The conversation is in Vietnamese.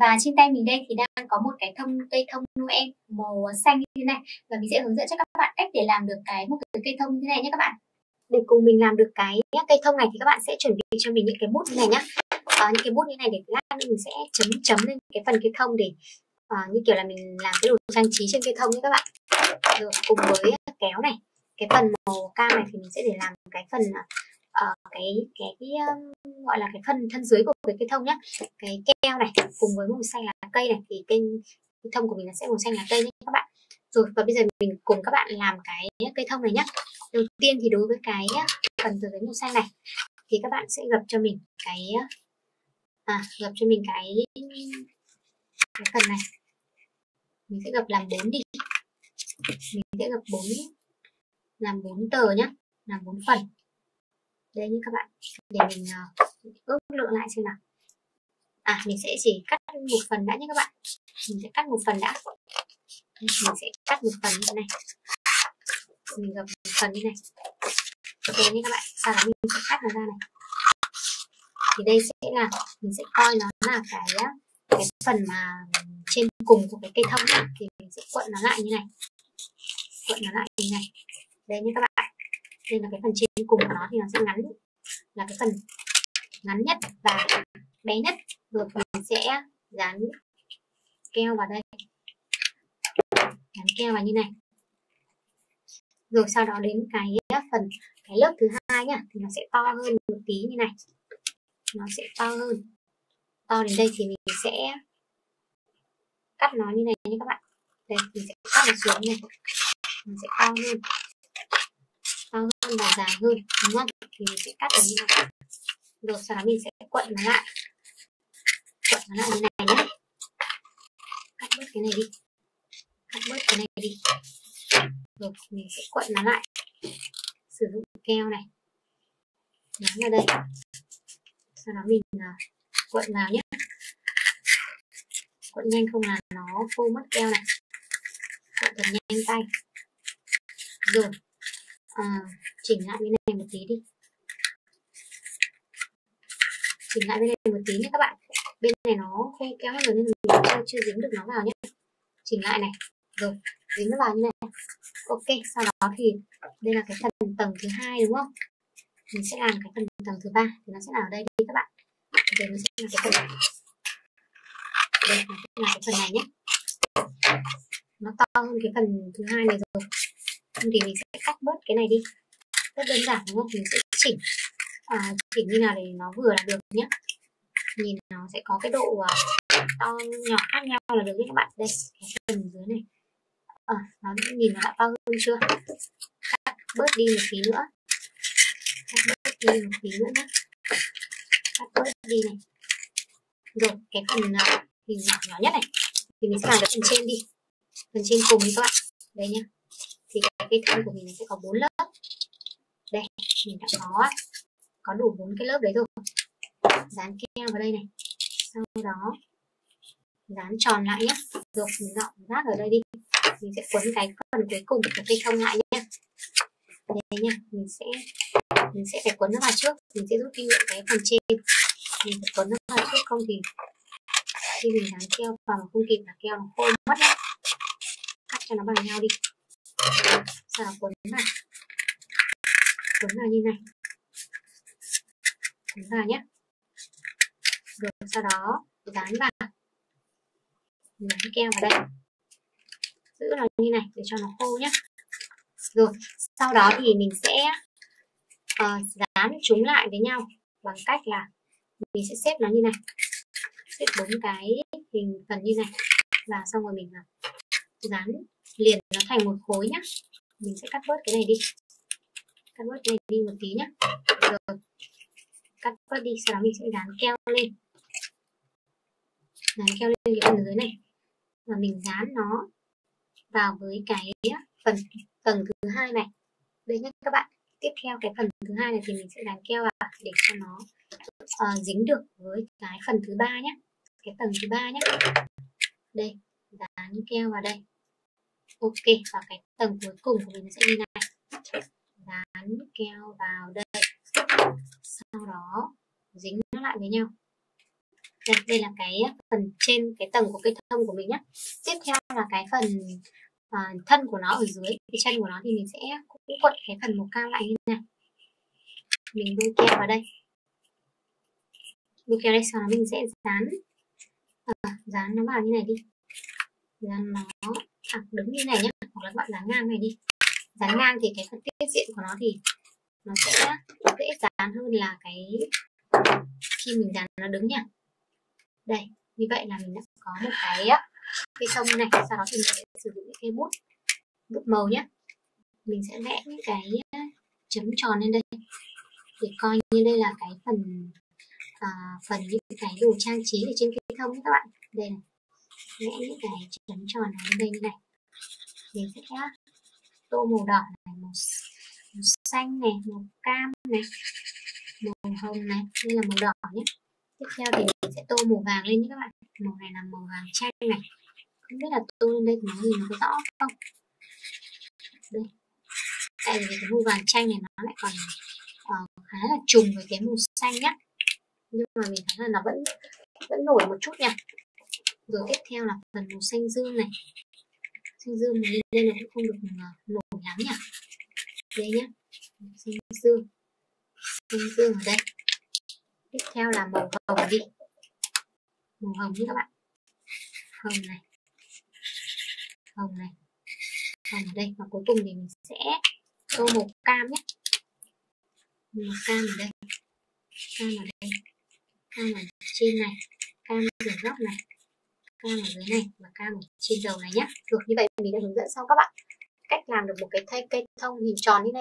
và trên tay mình đây thì đang có một cái thông cây thông Noel màu xanh như thế này. Và mình sẽ hướng dẫn cho các bạn cách để làm được cái một cái cây thông như thế này nhé các bạn. Để cùng mình làm được cái cây thông này thì các bạn sẽ chuẩn bị cho mình những cái bút như này nhá. À, những cái bút như này để lát nữa mình sẽ chấm chấm lên cái phần cây thông để à, như kiểu là mình làm cái đồ trang trí trên cây thông nhé các bạn. Rồi cùng với kéo này cái phần màu cam này thì mình sẽ để làm cái phần uh, cái cái, cái um, gọi là cái phần thân dưới của cái cây thông nhá. Cái keo này cùng với màu xanh lá cây này thì cây, cây thông của mình là sẽ màu xanh lá cây nhé các bạn. Rồi và bây giờ mình cùng các bạn làm cái cây thông này nhé đầu tiên thì đối với cái phần từ cái màu xanh này thì các bạn sẽ gập cho mình cái à, gập cho mình cái cái phần này. Mình sẽ gập làm bốn đi. Mình sẽ gập bốn làm bốn tờ nhá làm bốn phần. Đây như các bạn. Để mình uh, ước lượng lại xem nào. À mình sẽ chỉ cắt một phần đã nhé các bạn. Mình sẽ cắt một phần đã. Mình sẽ cắt một phần như thế này. Mình gập một phần như này. Ok nhé các bạn. Sau đó mình sẽ cắt nó ra này. Thì đây sẽ là mình sẽ coi nó là cái cái phần mà trên cùng của cái cây thông ấy, thì mình sẽ cuộn nó lại như này. Cuộn nó lại như này. Đây nhé các bạn. Đây là cái phần trên cùng của nó thì nó sẽ ngắn. Là cái phần ngắn nhất và bé nhất. Rồi mình sẽ dán keo vào đây. Dán keo vào như này. Rồi sau đó đến cái phần, cái lớp thứ hai nhá, thì nó sẽ to hơn một tí như này. Nó sẽ to hơn. To đến đây thì mình sẽ cắt nó như này nha các bạn. Đây, mình sẽ cắt nó xuống này. Mình sẽ to hơn. To hơn và dài hơn, đúng không? Thì mình sẽ cắt ở như này rồi sau đó mình sẽ quận nó lại. Quận nó lại như này nhé cắt bớt cái này đi. Cắt bớt cái này đi. Rồi mình sẽ quận nó lại. Sử dụng keo này. Dán vào đây. Sau đó mình à, uh, quận vào nhé quận nhanh không là nó khô mất keo này. Quận thật nhanh tay. Rồi à, chỉnh lại bên này một tí đi chỉnh lại bên này một tí nhé các bạn. Bên này nó khô kéo rồi nên mình chưa, chưa dính được nó vào nhé. Chỉnh lại này. Rồi dính nó vào như này. Ok sau đó thì đây là cái phần tầng thứ hai đúng không? Mình sẽ làm cái phần tầng thứ ba thì nó sẽ là ở đây đi các bạn. Đây nó sẽ là cái phần đây là cái phần này nhé. Nó to hơn cái phần thứ hai này rồi. Thì mình sẽ cắt bớt cái này đi. Rất đơn giản đúng không? Mình sẽ chỉnh à, chỉnh như nào để nó vừa là được nhé. Nhìn nó sẽ có cái độ uh, to nhỏ khác nhau là được nhé các bạn. Đây cái phần dưới này. À, nó nhìn nó đã to hơn chưa? Cắt bớt đi một tí nữa. Cắt bớt đi một tí nữa nhé. Cắt bớt đi này. Rồi cái phần uh, hình nhỏ nhỏ nhất này. Thì mình sẽ làm cái phần trên đi. Phần trên cùng đi các bạn. Đây nhá thì cái thân của mình sẽ có bốn lớp. Đây mình đã có có đủ bốn cái lớp đấy rồi. Dán keo vào đây này. Sau đó, dán tròn lại nhé dọc dọn rác ở đây đi. Mình sẽ quấn cái phần cuối cùng của cây thông lại nhé đây nha mình sẽ mình sẽ phải quấn nó vào trước. Mình sẽ rút kinh nghiệm cái phần trên. Mình phải quấn nó vào trước, không thì khi mình dán keo vào mà không kịp là keo nó khô mất đấy cắt cho nó bằng nhau đi. Sau đó quấn vào. Quấn vào như này đúng vào nhé. Rồi sau đó dán vào. Dán keo vào đây. Giữ nó như này để cho nó khô nhé. Rồi sau đó thì mình sẽ uh, dán chúng lại với nhau bằng cách là mình sẽ xếp nó như này. Xếp bốn cái hình phần như này. Và xong rồi mình ờ, dán liền nó thành một khối nhá mình sẽ cắt bớt cái này đi. Cắt bớt cái này đi một tí nhá rồi cắt bớt đi sau đó mình sẽ dán keo lên. Dán keo lên cái phần dưới này. Và mình dán nó vào với cái phần tầng thứ hai này. Đây nhé các bạn. Tiếp theo cái phần thứ hai này thì mình sẽ dán keo vào để cho nó uh, dính được với cái phần thứ ba nhé cái tầng thứ ba nhé đây dán keo vào đây. Ok và cái tầng cuối cùng của mình sẽ như này. Dán keo vào đây sau đó dính nó lại với nhau. Đây, đây là cái phần trên cái tầng của cây thông của mình nhé tiếp theo là cái phần uh, thân của nó ở dưới. Cái chân của nó thì mình sẽ cũng quận cái phần màu cam lại như này. Mình bôi keo vào đây. Bôi keo đây sau đó mình sẽ dán à, dán nó vào như này đi. Dán nó à, thẳng đứng như này nhé hoặc là các bạn dán ngang này đi. Dán ngang thì cái phần tiết diện của nó thì nó sẽ dễ dán hơn là cái khi mình dán nó đứng nhỉ? đây như vậy là mình đã có một cái cây sông này. Sau đó thì mình sẽ sử dụng những cây bút bút màu nhé mình sẽ vẽ những cái chấm tròn lên đây. Để coi như đây là cái phần à, phần những cái đồ trang trí ở trên cây thông các bạn. Đây này vẽ những cái chấm tròn ở bên đây như này. Mình sẽ tô màu đỏ này màu, màu xanh này màu cam này màu hồng này đây là màu đỏ nhé. Tiếp theo thì mình sẽ tô màu vàng lên nhé các bạn. Màu này là màu vàng chanh này. Không biết là tô lên đây thì nó nhìn nó có rõ không? Đây. Tại vì cái màu vàng chanh này nó lại còn uh, khá là trùng với cái màu xanh nhá. Nhưng mà mình thấy là nó vẫn vẫn nổi một chút nha rồi tiếp theo là phần màu xanh dương này. Xanh dương mình lên đây là cũng không được ờ, nổi lắm nhỉ đây nhé, xanh dương. Xanh dương ở đây. Tiếp theo là màu hồng đi. Màu hồng đi các bạn. Hồng này. Hồng này. Hồng ở đây. Và cuối cùng thì mình sẽ tô màu cam nhé. Màu cam ở đây. Cam ở đây. Cam ở trên này. Cam ở góc này. Cam ở dưới này và cam ở trên đầu này nhé. Được như vậy mình đã hướng dẫn xong các bạn cách làm được một cái thay cây thông hình tròn như này.